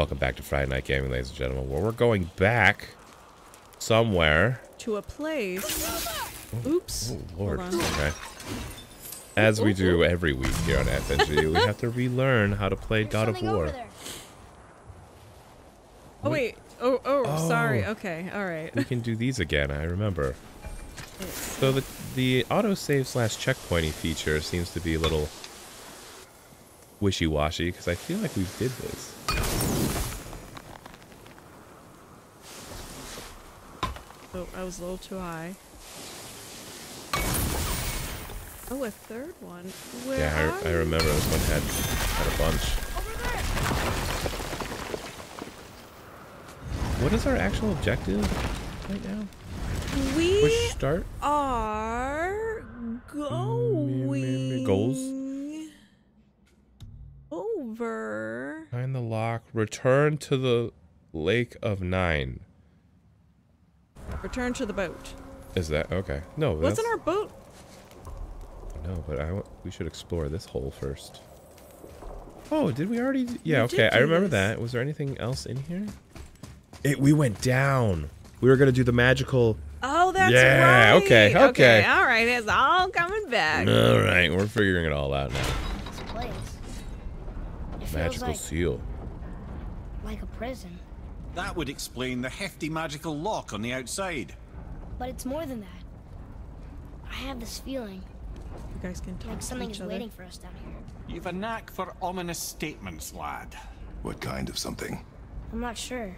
Welcome back to Friday Night Gaming, ladies and gentlemen. Where we're going back somewhere. To a place. Oh. Oops. Oh, Lord. Okay. As we do every week here on FNG, we have to relearn how to play There's God of War. Oh wait. Oh, oh, oh. sorry. Oh. Okay. All right. We can do these again, I remember. So the the autosave slash checkpointing feature seems to be a little wishy-washy because I feel like we did this. Oh, I was a little too high. Oh, a third one. Where Yeah, are I, I remember this one had had a bunch. What is our actual objective right now? We Push start? are mm, going Goals? over. Find the lock. Return to the Lake of Nine. Return to the boat. Is that okay? No, that's Wasn't our boat? no, but I we should explore this hole first. Oh, did we already? Yeah, We okay. I remember this. that. Was there anything else in here? It. We went down. We were gonna do the magical. Oh, that's Yeah, right. okay, okay. All right, it's all coming back. All right, we're figuring it all out now. This place. It feels Magical like, seal. like a prison. That would explain the hefty magical lock on the outside. But it's more than that. I have this feeling You guys can talk like to something each is other. waiting for us down here. You've a knack for ominous statements, lad. What kind of something? I'm not sure.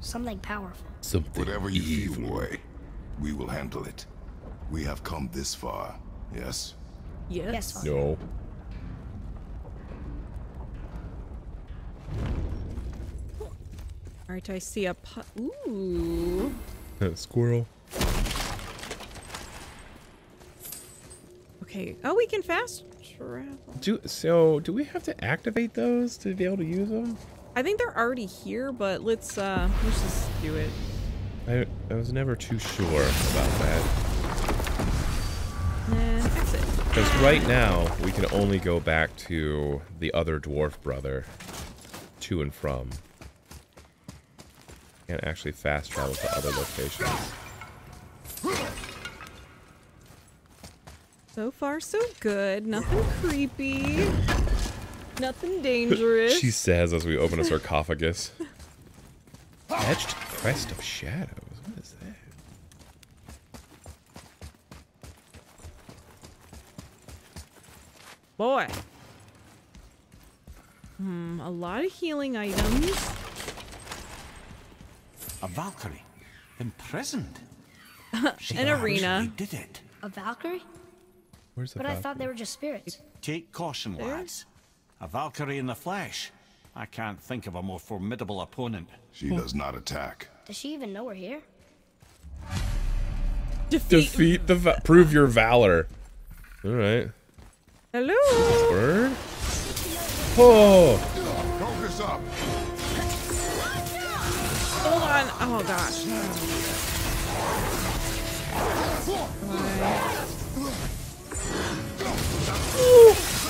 Something powerful. Something. Whatever you feel, boy, we will handle it. We have come this far, yes? Yes. Yes, No. All right, I see a pu- Ooh. Squirrel. Okay. Oh, we can fast travel. Do so. Do we have to activate those to be able to use them? I think they're already here, but let's uh let's just do it. I I was never too sure about that. Nah, exit. Because right now we can only go back to the other dwarf brother, to and from. Can't actually fast travel to other locations. So far, so good. Nothing creepy. Nothing dangerous. She says as we open a sarcophagus. Etched crest of shadows. What is that? Boy. Hmm, a lot of healing items. A Valkyrie. Imprisoned. She An arena. actually did it. A Valkyrie? Where's the But I thought they were just spirits. Take caution, lads. A Valkyrie in the flesh. I can't think of a more formidable opponent. She does not attack. Does she even know we're here? Defeat. Defeat the va- prove your valor. All right. Hello. Bird. Oh. Focus up! Hold on. Oh gosh.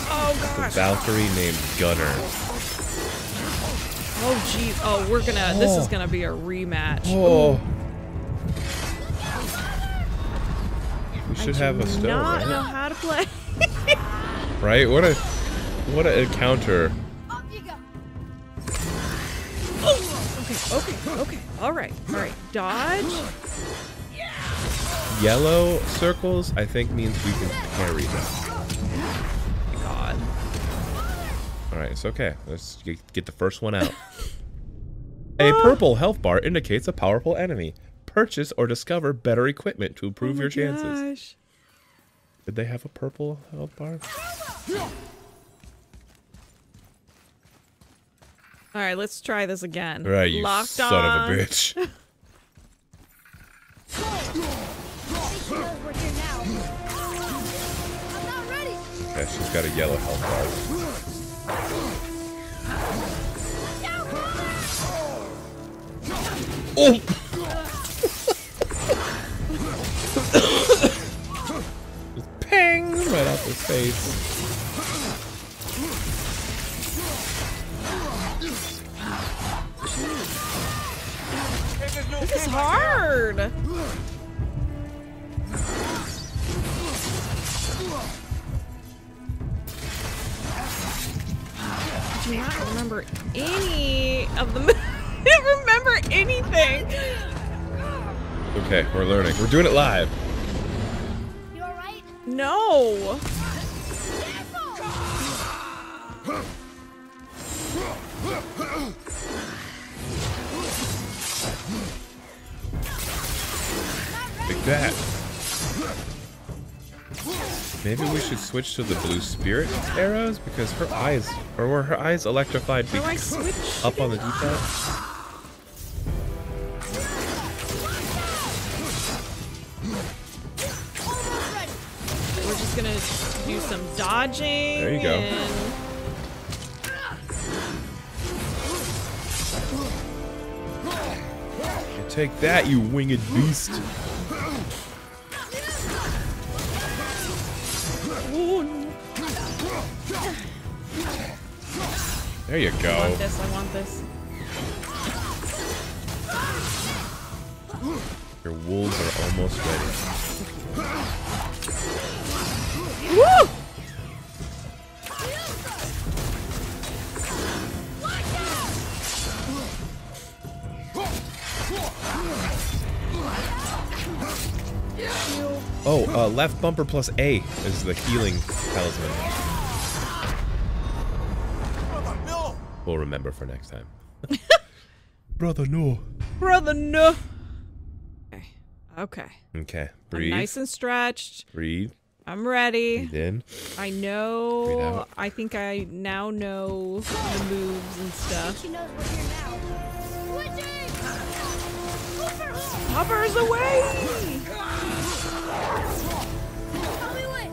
Oh gosh. Valkyrie named Gunnr. Oh gee. Oh, we're gonna. This is Oh. gonna be a rematch. Oh. We I should have a stone, Not right? know how to play. Right? What a what an encounter. Up okay. Okay. Okay. All right. All right. Dodge. Yellow circles, I think, means we can parry them. God. All right, it's okay. Let's get the first one out. a purple health bar indicates a powerful enemy. Purchase or discover better equipment to improve Oh your chances. gosh. Did they have a purple health bar? All right. Let's try this again. Right, you Locked son on. of a bitch. think she knows we're here now. I'm not ready! Yeah, she's got a yellow health bar. Oh! Just ping right off his face. This is hard. I do not remember any of the. I don't remember anything. Okay, we're learning. We're doing it live. You alright? No. Like that. Maybe we should switch to the blue spirit arrows because her eyes, or were her eyes electrified up on the D-pad? Almost ready. We're just gonna do some dodging. There you go. Take that, you winged beast. There you I go. want this. I want this. Your wolves are almost ready. Woo! Oh, uh, left bumper plus A is the healing talisman. We'll remember for next time. Brother, no. Brother, no. Okay. Okay. Okay, I'm breathe. nice and stretched. Breathe. I'm ready. Breathe in. I know. out. I think I now know the moves and stuff. She knows we're here now. Switching! Over! Hovers away! Help me win!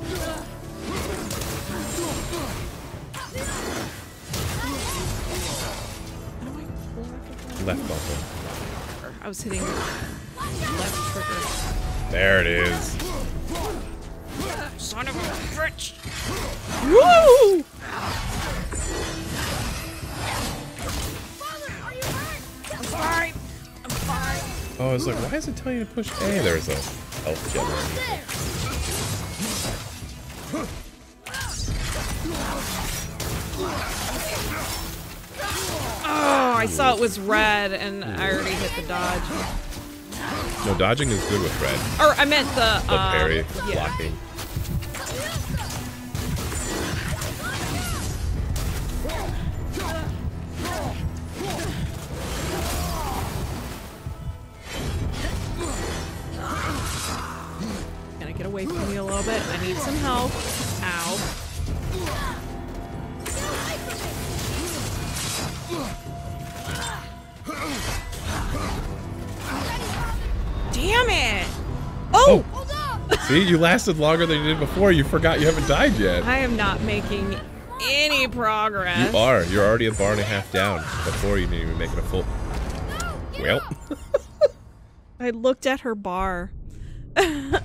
Left bumper. I was hitting left trigger. There it is. Son of a bitch! Woo! Father, are you hurt? I'm fine. I'm fine. Oh, I was like, why is it telling you to push A? There's a gem. Oh, I saw it was red and I already hit the dodge. No, dodging is good with red. Or I meant the, The uh, parry, yeah. blocking. See, you lasted longer than you did before. You forgot you haven't died yet. I am not making any progress. You are. You're already a bar and a half down. Before you didn't even make it a full. Well, I looked at her bar.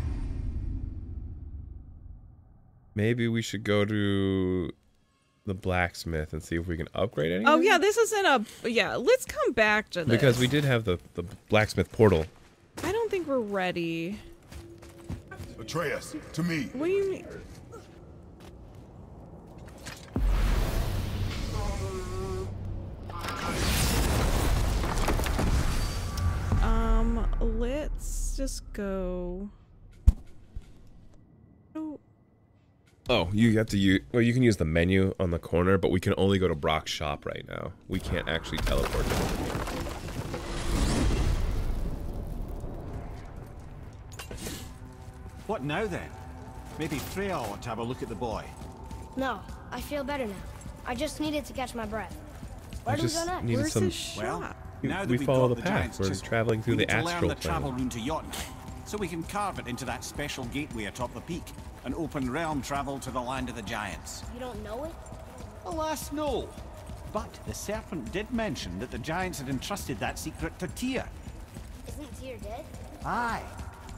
maybe we should go to the blacksmith and see if we can upgrade anything. Oh yeah, this isn't a yeah. Let's come back to this Because we did have the, the blacksmith portal. I don't think we're ready. Atreus, to me. What do you mean? Um, let's just go. Oh, Oh, you have to use. Well, you can use the menu on the corner, but we can only go to Brok's shop right now. We can't actually teleport. to him. What now then? Maybe Freya ought to have a look at the boy. No, I feel better now. I just needed to catch my breath. Where I do we just go next? needed where's some. the? Well, You- now that we we've follow the the path. giant's We're chisel, traveling through we the astral learn the plane. travel rune to Jotunheim, so we can carve it into that special gateway atop the peak and open realm travel to the land of the giants. You don't know it? Alas, no. But the serpent did mention that the giants had entrusted that secret to Tyr. Isn't Tyr dead? Aye,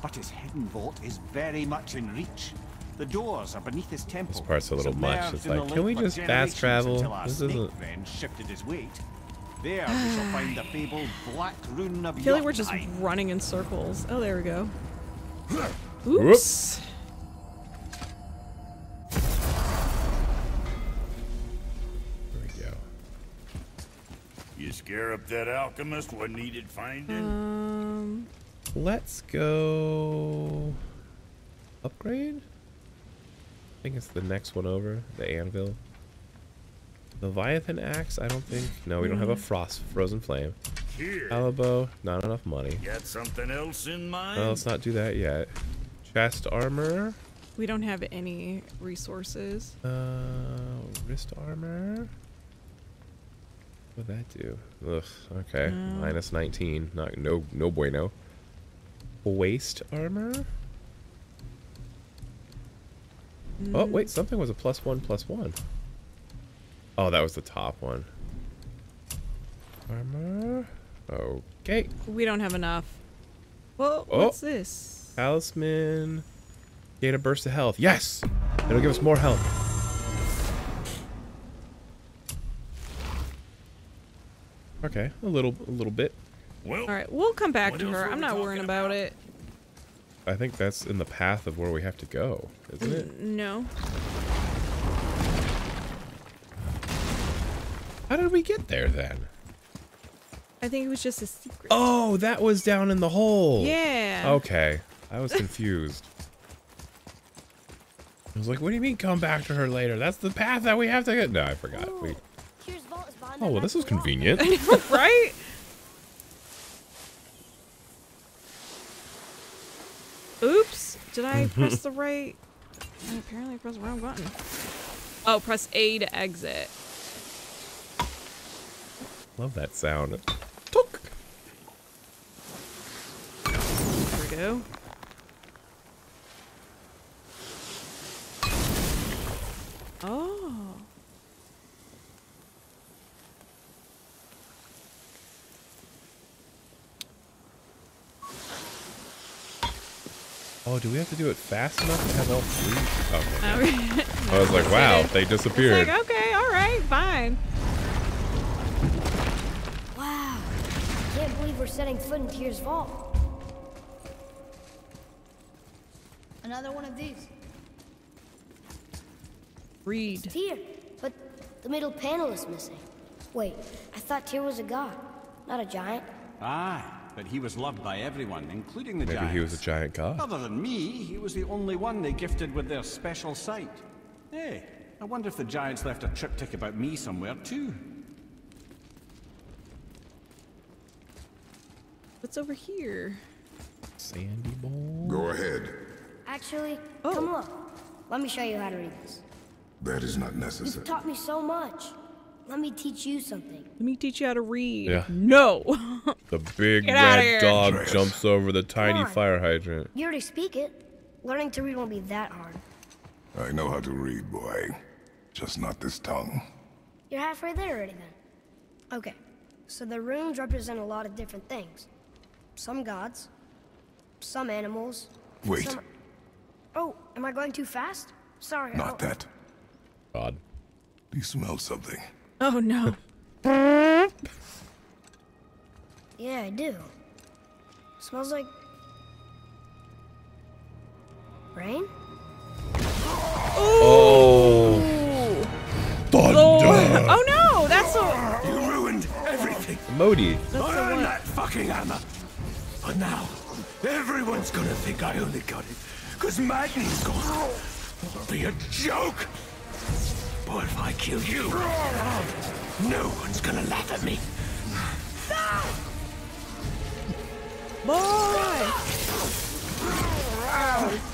but his hidden vault is very much in reach. The doors are beneath his temple. This part's a little much. It's like, can we just fast travel? until our This snake isn't- friend shifted his weight. There we shall find the fabled Black Rune of I feel like we're just running in circles. Oh, there we go. Oops. There we go. You scare up that alchemist what needed finding? Um, Let's go. Upgrade? I think it's the next one over. The anvil. Leviathan axe? I don't think. No, we don't have a frost frozen flame. Here, Alabo, not enough money. got something else in mind? Well, let's not do that yet. Chest armor. we don't have any resources. Uh, wrist armor. What would that do? Ugh. Okay. No. Minus 19. Not no no bueno. Waist armor. Oh wait, hmm. something was a plus one plus one. Oh, that was the top one. Armor. Okay. We don't have enough. Well, Oh. what's this? Talisman. Gain a burst of health. Yes! It'll give us more health. Okay, a little a little bit. Well, All right, we'll come back to her. I'm not worrying about about? it. I think that's in the path of where we have to go, isn't it? No. How did we get there then? I think it was just a secret. Oh, that was down in the hole. Yeah. Okay. I was confused. I was like, what do you mean come back to her later? That's the path that we have to get. No, I forgot. Ooh, Wait. Tyr's vault is behind Oh, well, this is convenient. right? Oops. Did I mm-hmm. press the right? I apparently pressed the wrong button. Oh, press A to exit. Love that sound. Took. There we go. Oh. Oh, do we have to do it fast enough to have all three? Oh, okay. Okay. I was like, wow, they It's disappeared. like, okay, all right, fine. Wow. I Can't believe we're setting foot in Tyr's vault. Another one of these. Read. Tyr, but the middle panel is missing. Wait, I thought Tyr was a god, not a giant. Aye, but he was loved by everyone, including the Maybe giants. he was a giant god. Other than me, he was the only one they gifted with their special sight. Hey, I wonder if the giants left a triptych about me somewhere too. What's over here? Sandy ball. Go ahead. Actually, Oh. come look. Let me show you how to read this. That is not necessary. You've taught me so much. Let me teach you something. Let me teach you how to read. Yeah. No. The big Get red dog Andreas. jumps over the tiny fire hydrant. You already speak it. Learning to read won't be that hard. I know how to read, boy. Just not this tongue. You're halfway there already then. Okay, so the runes represent a lot of different things. Some gods, some animals. Wait, Some... Oh, am I going too fast? Sorry. not I'll- that. God. Do you smell something? oh no. Yeah, I do. Smells like rain. Oh. oh. Thunder. Oh, oh no, that's a You ruined everything. Modi. that's a I earned that fucking hammer. But now, everyone's gonna think I only got it because Magni's gone. It'll be a joke. But if I kill you, no one's gonna laugh at me. Boy.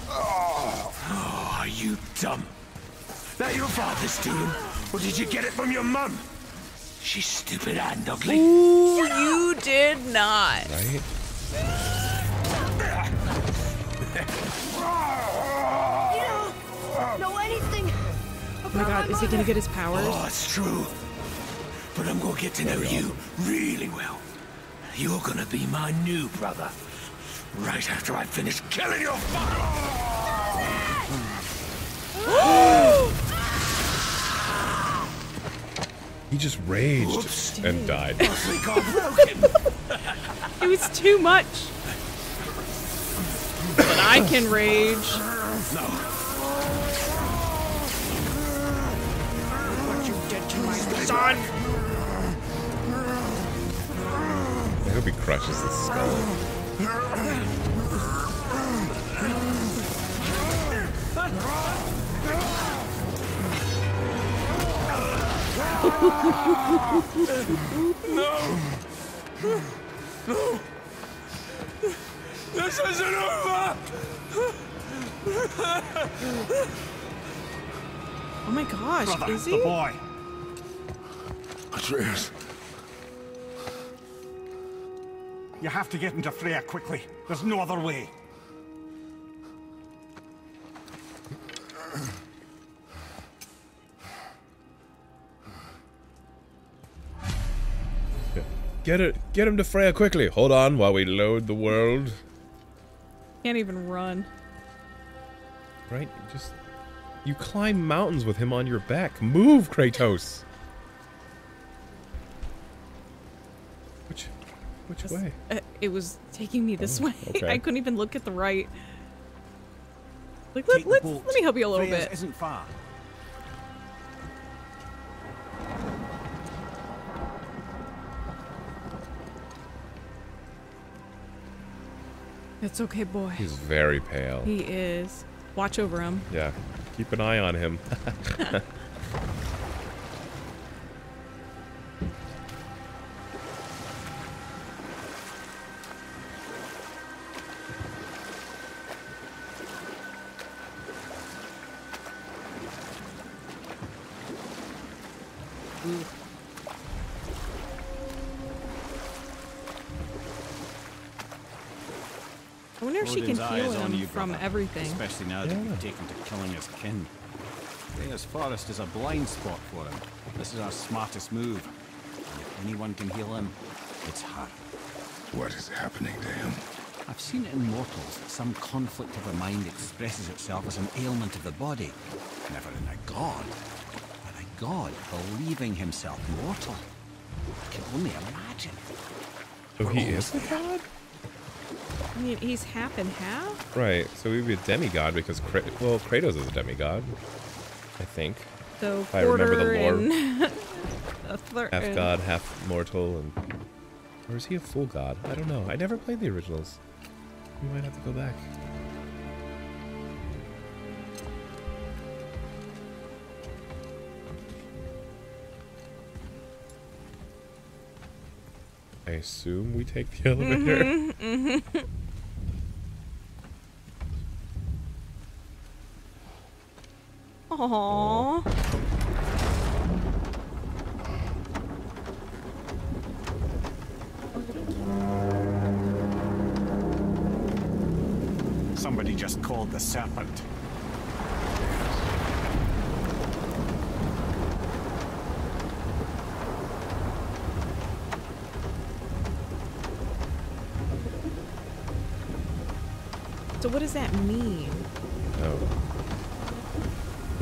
Oh, are you dumb? That your father's doing? Or did you get it from your mum? She's stupid and ugly. Ooh, you did not. Right? You don't know anything. Oh my god, is he gonna get his powers? Oh, it's true. But I'm gonna get to know you really well. You're gonna be my new brother. Right after I finish killing your father. He just raged and died. I think I've broken. It was too much. But I can rage. What you did to my son. Hope he crushes the skull. This isn't over. Oh my gosh, Brother, is the he? boy. Atreus, You have to get into Freya quickly. There's no other way. Get it, get him to Freya quickly. Hold on while we load the world. Can't even run. Right? Just you climb mountains with him on your back. Move, Kratos. Which way? Uh, it was taking me this way. okay. I couldn't even look at the right. Like, let, Take the let, let me help you a little Freya's bit. isn't far. It's okay, boy. He's very pale. He is. Watch over him. Yeah, keep an eye on him. I wonder if she can heal on him you, from brother, everything. Especially now that Yeah. we've taken to killing his kin. Freya's forest is a blind spot for him. This is our smartest move. And if anyone can heal him, it's her. what is happening to him? I've seen it in mortals that some conflict of the mind expresses itself as an ailment of the body. Never in a god. But a god believing himself mortal. I can only imagine. So he oh. is a god? I mean, he's half and half. Right, so he'd be a demigod because, Kra- well, Kratos is a demigod. I think. So If I remember the lore. Half god, half mortal, and... Or is he a full god? I don't know. I never played the originals. We might have to go back. I assume we take the elevator. Mm-hmm, mm-hmm. Aww. Somebody just called the serpent. So what does that mean?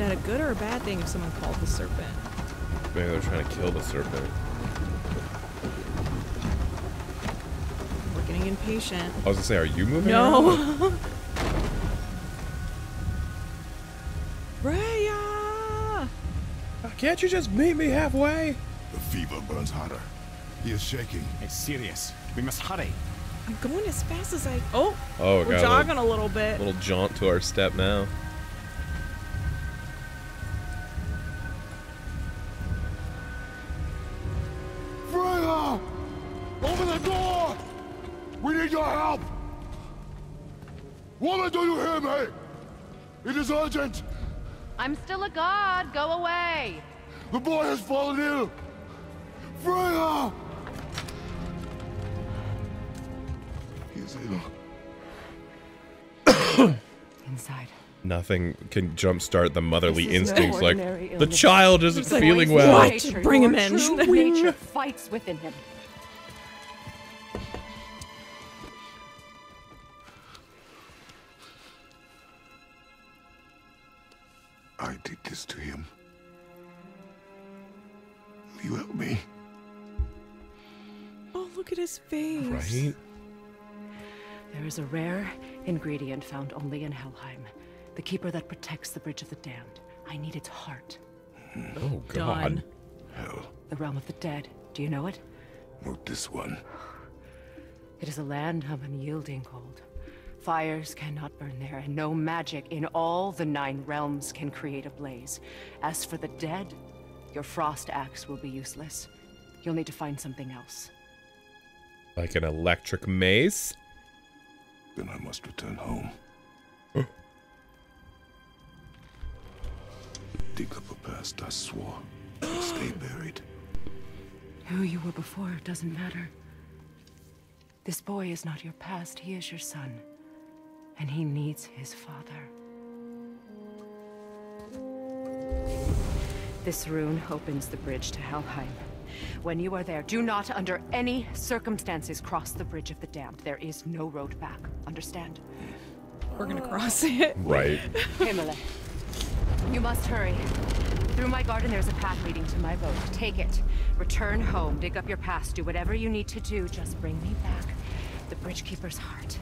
Is that a good or a bad thing if someone called the serpent? maybe they're trying to kill the serpent. We're getting impatient. I was gonna say, are you moving? No. Raya! Uh, can't you just meet me halfway? The fever burns hotter. He is shaking. It's serious. We must hurry. I'm going as fast as I. Oh, Oh, we're got a jogging little, a little bit. little jaunt to our step now. Woman, do you hear me? It is urgent! I'm still a god. Go away. The boy has fallen ill! Freya! He is ill. Inside. Nothing can jumpstart the motherly This no instincts like ordinary the child isn't like, feeling well. What? Bring him in. True nature fights within him. I to him. Will you help me? Oh, look at his face. Right? There is a rare ingredient found only in Helheim. The keeper that protects the Bridge of the Damned. I need its heart. Hmm. Oh, God. Done. Hell, The realm of the dead. Do you know it? not this one. It is a land of unyielding cold. Fires cannot burn there, and no magic in all the nine realms can create a blaze. As for the dead, your frost axe will be useless. You'll need to find something else. Like an electric mace? Then I must return home. Dig up a past I swore. and stay buried. Who you were before doesn't matter. This boy is not your past, he is your son. And he needs his father. This rune opens the bridge to Helheim. When you are there, do not under any circumstances cross the Bridge of the Damned. There is no road back. Understand? We're gonna oh. cross it. Right. Himmele. You must hurry. Through my garden, there's a path leading to my boat. Take it. Return home. Dig up your past. Do whatever you need to do. Just bring me back the bridge keeper's heart.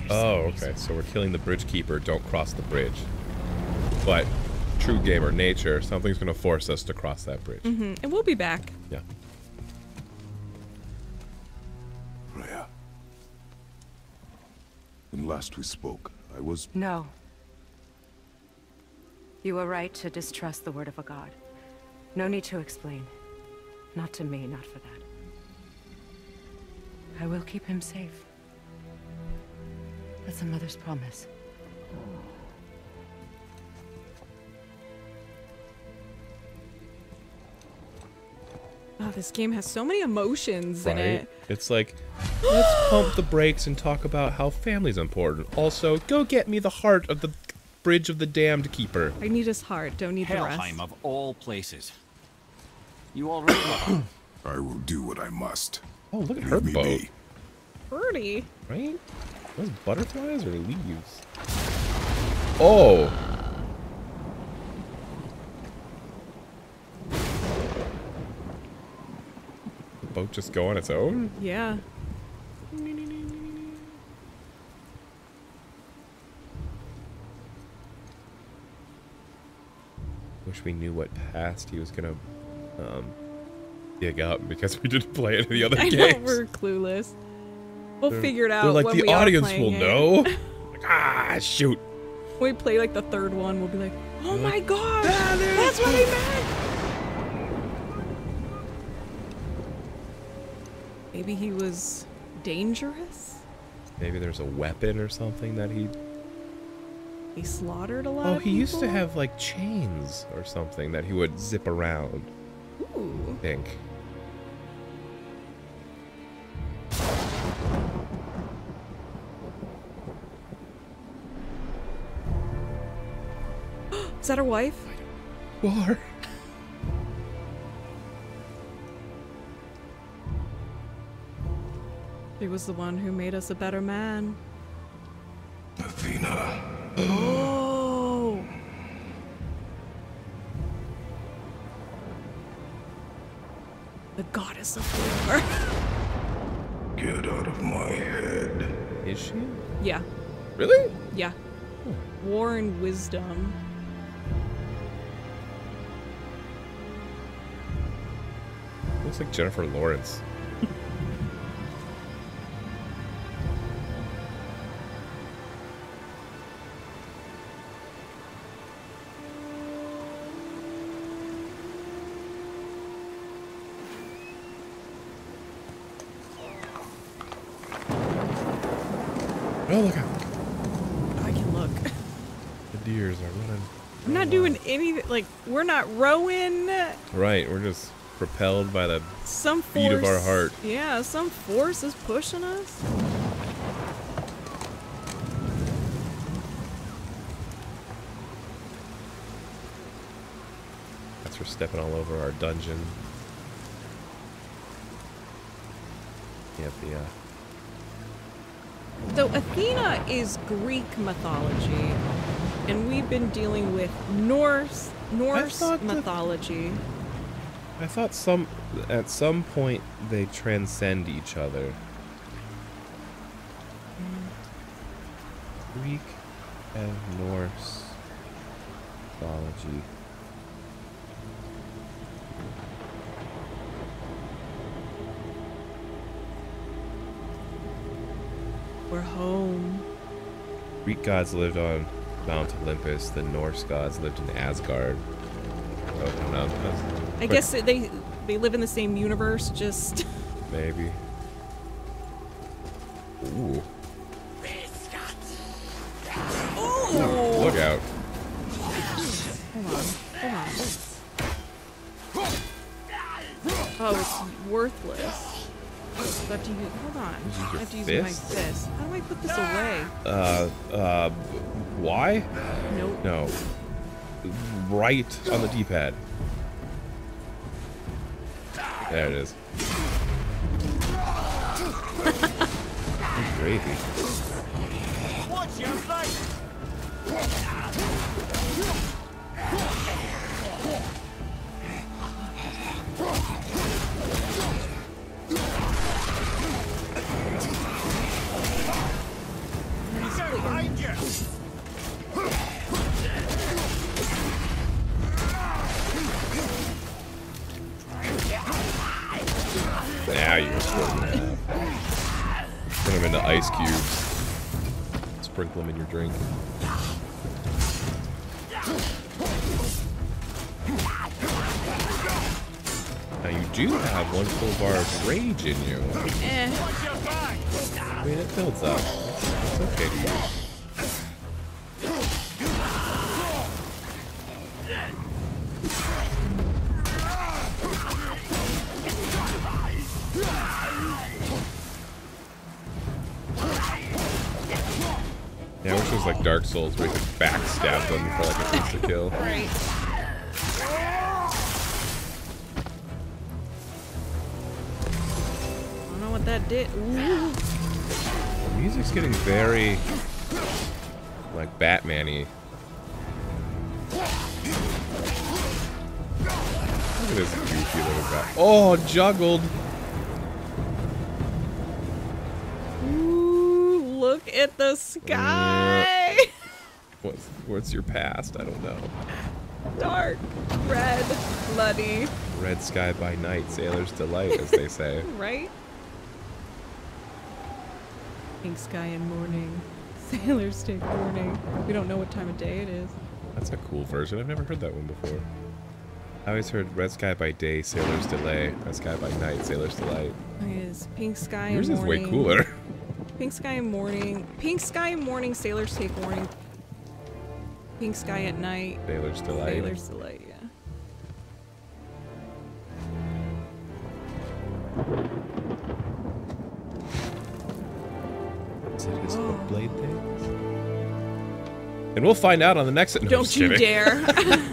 And your Oh, okay. So we're killing the bridge keeper. Don't cross the bridge. But true gamer nature, something's going to force us to cross that bridge. Mhm, And we'll be back. Yeah. Freya. When last we spoke, I was No. You were right to distrust the word of a god. No need to explain. Not to me, not for that. I will keep him safe. That's a mother's promise. Oh, this game has so many emotions in it. It's like, let's pump the brakes and talk about how family's important. Also, go get me the heart of the bridge of the damned keeper. I need his heart. Don't need the rest. Helheim of all places. You already know. I will do what I must. Oh, look at her Leave me boat. be. Pretty. Right? Those butterflies or leaves? Oh! The boat just go on its own? Yeah. Wish we knew what past he was gonna um, dig up because we didn't play any of the other I know games. we're clueless. We'll They're- figure it out. They're like the audience will it." know. like, ah, shoot. When we play like the third one, we'll be like, "Oh my god, that's what he meant." Maybe he was dangerous. Maybe there's a weapon or something that he. He slaughtered a lot. Oh, he used to have like chains or something that he would zip around. Ooh. I think. Is that her wife? War. She was the one who made us a better man. Athena. Oh. The goddess of war. Get out of my head. Is she? yeah, Really? yeah. Hmm. War and wisdom. Looks like Jennifer Lawrence. Oh, look out. I can look. The deers are running. I'm not doing anything. Like we're not rowing. Right, we're just propelled by the. Some force. Beat of our heart. Yeah, some force is pushing us. That's for stepping all over our dungeon. Yep, yeah. So Athena is Greek mythology, and we've been dealing with Norse Norse that- mythology. I thought some at some point they transcend each other. Greek and Norse mythology. We're home. Greek gods lived on Mount Olympus. The Norse gods lived in Asgard. Oh, I don't know. That's- I guess they they live in the same universe, just maybe. Ooh, Oh, look out! hold on, hold on. Oh, it's worthless. I have to use, hold on. I have to use fist? my fist. How do I put this away? Uh, uh, why? Nope. No. Right on the D-pad. There it is. Gravy. Now them in your drink. Now you do have one full bar of rage in you. Eh. I mean, it builds up. It's okay Souls where you could backstab them for like an insta kill. Right. I don't know what that did. Ooh. The music's getting very like Batman-y. Look at this goofy little guy. Oh, juggled. Ooh, look at the sky. Mm. What's what's your past? I don't know. Dark, red, bloody. Red sky by night, sailor's delight, as they say. Right? Pink sky in morning. Sailors take warning. We don't know what time of day it is. That's a cool version. I've never heard that one before. I always heard red sky by day, sailor's delay. Red sky by night, sailor's delight. It is pink sky Yours in is way morning. cooler. Pink sky in morning. Pink sky in morning. Sailors take warning. Pink sky at night. Sailor's delight. Sailors delight. Yeah. Is it his hook blade things? And we'll find out on the next. No, Don't you dare.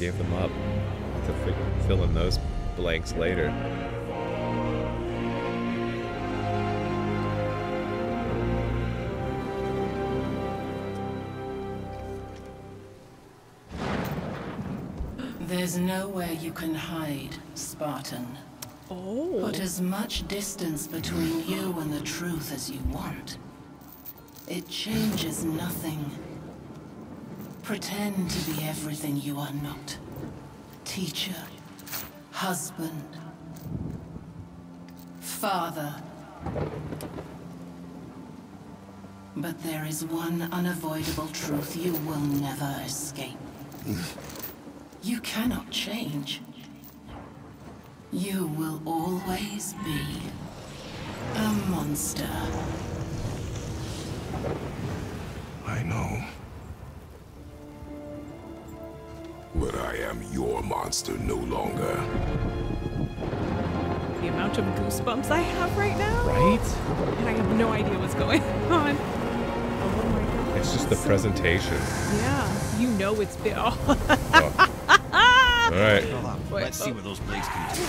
gave them up to fi- fill in those blanks later. There's nowhere you can hide, Spartan. oh. Put as much distance between you and the truth as you want. It changes nothing. Pretend to be everything you are not. Teacher, husband, father. But there is one unavoidable truth you will never escape. You cannot change. You will always be a monster. I know. But I am your monster no longer. The amount of goosebumps I have right now. Right? And I have no idea what's going on. Oh my god. It's just the presentation. Yeah. You know it's Bill. Oh. All right. Wait, Let's see oh. where those blades can do.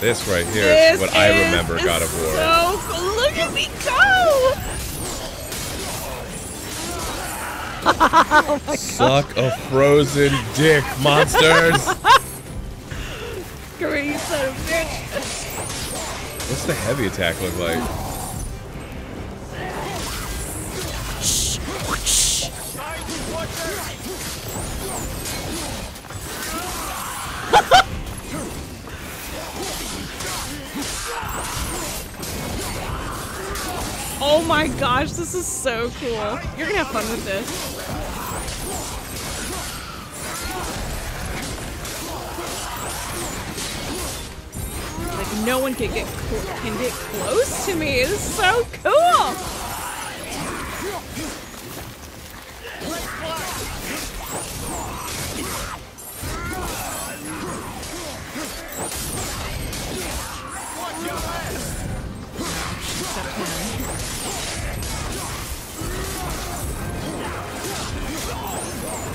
This right here This is what I remember is God of War. So cool. Look at me go! Oh Suck a frozen dick, monsters! Son of. What's the heavy attack look like? Oh my gosh, this is so cool. You're gonna have fun with this. No one can get can get close to me. It's so cool.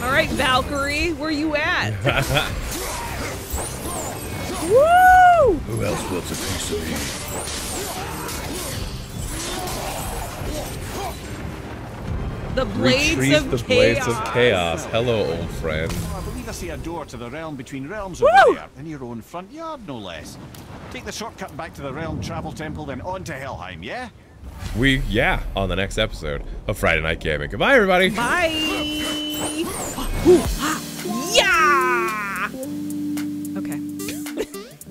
All right, Valkyrie, where you at? Woo! Who else wants a piece of me? The blades Retrieve of the chaos. blades of chaos. Hello, old friend. Oh, I believe I see a door to the realm between realms Woo! over there, in your own front yard, no less. Take the shortcut back to the realm travel temple, then on to Helheim, yeah? We, yeah, on the next episode of Friday Night Gaming. Goodbye, everybody. Bye. Ooh, ah, yeah.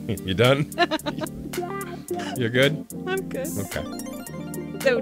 You done? You're good? I'm good. Okay. So